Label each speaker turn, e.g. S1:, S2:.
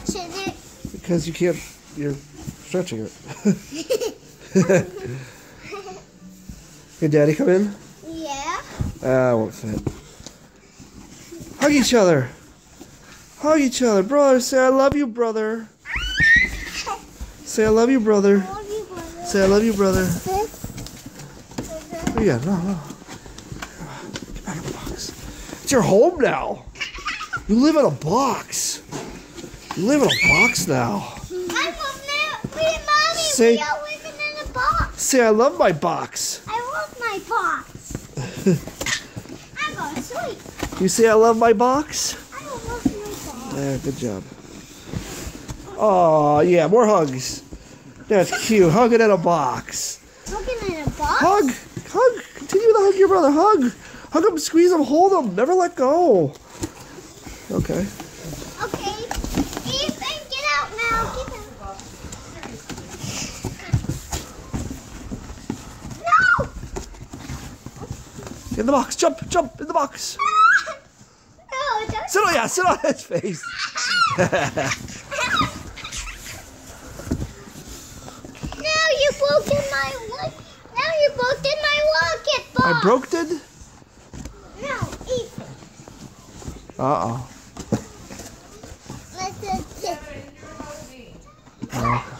S1: stretching it.
S2: Because you can't, you're stretching it. Hey, Daddy, come in.
S1: Yeah.
S2: Ah, I won't fit. Hug each other. Hug each other. Brother, say I love you, brother. Say I love you, brother.
S1: Love you, brother.
S2: Say I love you, brother. Oh, yeah, no, no. Get back in the box. It's your home now. You live in a box. You live in a box now.
S1: I'm now. Me and mommy.
S2: Say-
S1: we are living in a box.
S2: Say I love my box.
S1: I love my box. I'm going to sleep.
S2: You say I love my box?
S1: I love my box.
S2: Yeah, good job. Oh, yeah, more hugs. That's cute. Hug it in a box.
S1: Looking in a box.
S2: Hug, hug. Continue to hug your brother. Hug, hug him, squeeze him, hold him. Never let go. Okay.
S1: Okay.
S2: In the box. Jump, jump in the box.
S1: No, don't.
S2: Sit on, yeah, sit on his face.
S1: now you broke in my now you broke in my rocket box.
S2: I broke it.
S1: No, Ethan.
S2: Uh oh. Let's just. Uh.